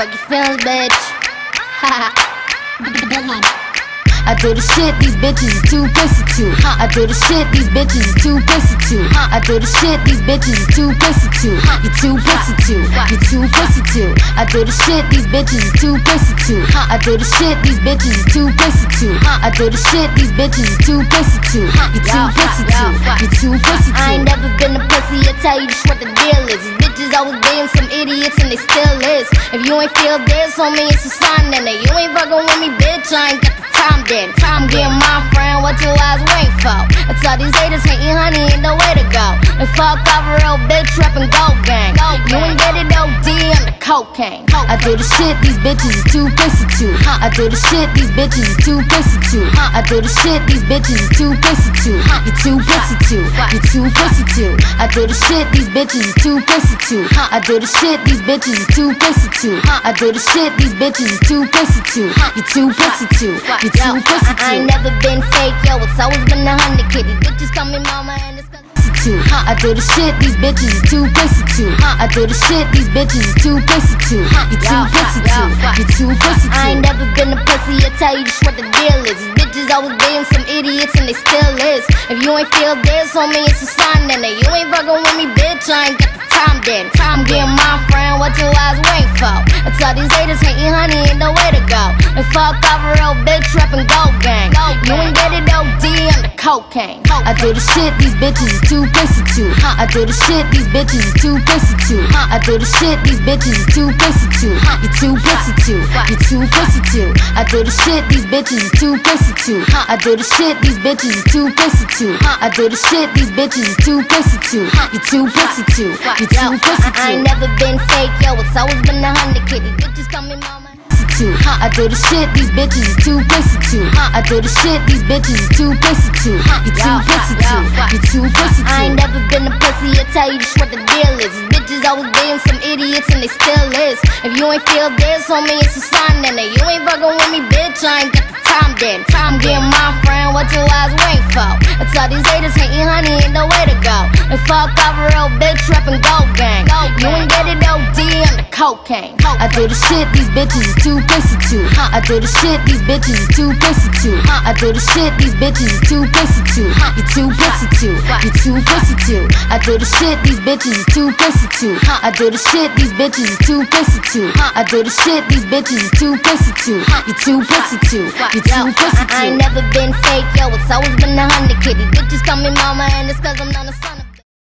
Fuck your feelings, bitch. I do the shit these bitches is too pussy to. I do the shit these bitches is too pussy to. I do the shit these bitches is too pussy to. You too pussy to. You too pussy to. I do the shit these bitches is too pussy to. I do the shit these bitches is too pussy to. I do the shit these bitches is too pussy to. You too pussy to. You too pussy to. I ain't never been a pussy. I tell you just what the deal is. These bitches always being some idiots and they still is. If you ain't feel this, homie, it's a sign that you your eyes wait for? I tell these haters hating honey ain't the way to go. And fuck off a real bitch, rapping go gang. You ain't get it OD on the cocaine. I do the shit these bitches is too pussy to. I do the shit these bitches is too pussy to. I do the shit these bitches is too pussy to. You too pussy to. You too pussy to. I do the shit these bitches is too pussy to. I do the shit these bitches is too pussy to. I do the shit these bitches is too pussy to. You too pussy to. You too pussy to. I ain't never been fake, yo. It's always been a hundred kitty. Bitches call me mama and to. I do the shit these bitches is too pussy to. I do the shit these bitches is too pussy to. You too pussy to. You too pussy to. I ain't never been a pussy. I tell you just what the deal is. These bitches always being some idiots and they still is. If you ain't feel this, homie, it's a sign that you ain't fucking with me, bitch. I ain't got the time then. Time getting my friend, what your eyes wait for? I tell these haters hating honey ain't no way to go. And fuck off a real bitch, rapping go gang. You ain't get it OD on the cocaine. I do the shit these bitches is too pussy to. I do the shit these bitches is too pussy to. I do the shit these bitches is too pussy to. You too pussy to. You too pussy to. I do the shit these bitches is too pussy to. I do the shit these bitches is too pussy to. I do the shit these bitches is too pussy to. You too pussy to. You too pussy to. I ain't never been fake, yo. It's always been a hundred kitty. Bitches call me. To. I do the shit these bitches is too pussy to. I do the shit these bitches is too pussy to. You too pussy to. You too pussy to. I ain't never been a pussy. I tell you just what the deal is. These bitches always being some idiots and they still is. If you ain't feel this, homie, it's a sign that you ain't fucking with me, bitch. I ain't got the time then. Time getting my friend, what your eyes wait for? I tell these haters hating honey ain't the way to go. And fuck off a real bitch, rapping go gang. You ain't it OD on the cocaine. I do the shit these bitches is too pussy to. I do the shit these bitches is too pussy to. I do the shit these bitches is too pussy to. You too pussy to. You too pussy to. I do the shit these bitches is too pussy to. I do the shit these bitches is too pussy to. I do the shit these bitches is too pussy to. You too pussy to. You too pussy to. I ain't never been fake, yo. It's always been a hundred kitty. Bitches call me mama and it's cause I'm not a son.